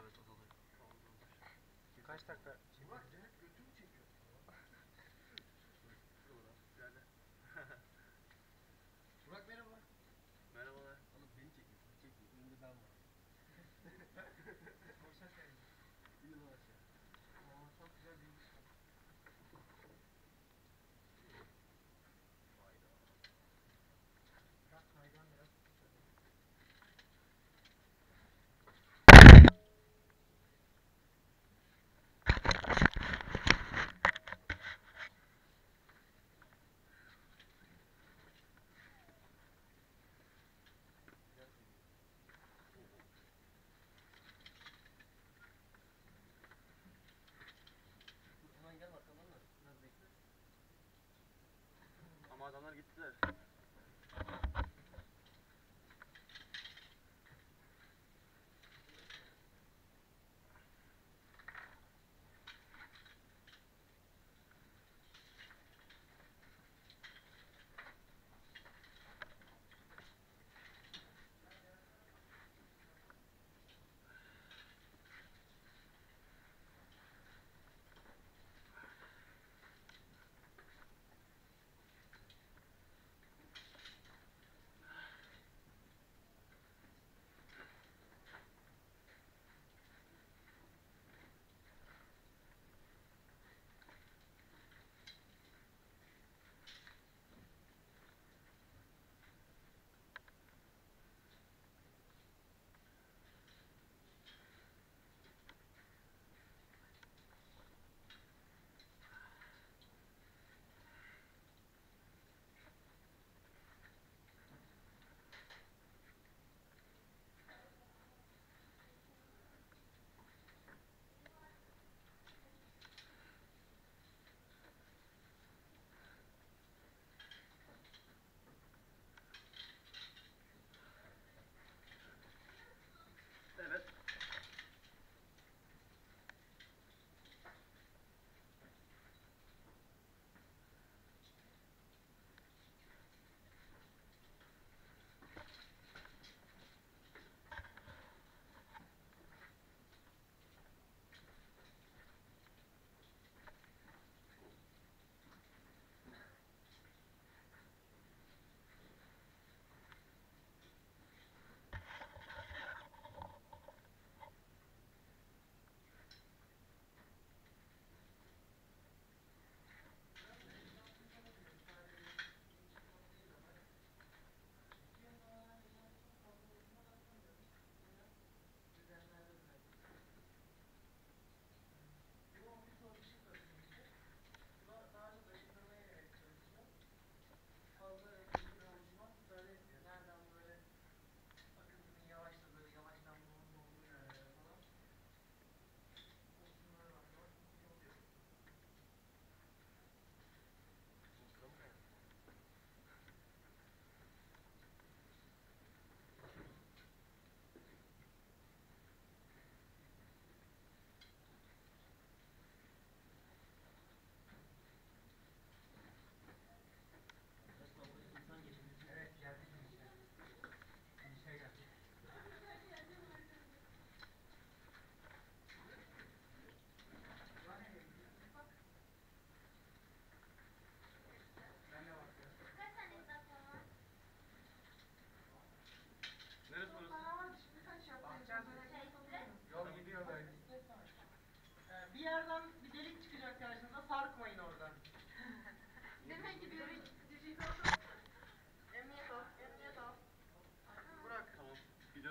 Evet o doluyor. Kaç dakika? Bak Cennet götümü çekiyor. yani. Burak merhaba. Merhabalar. Oğlum beni çekiyor. Çekiyor. Önümde ben varım. Konuşarken. İyi lan.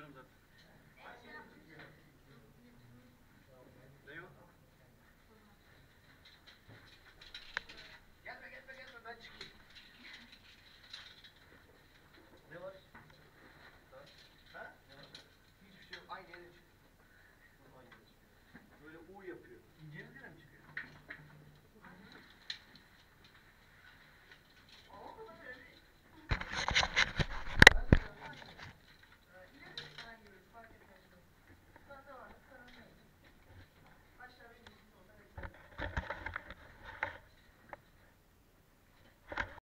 여름사태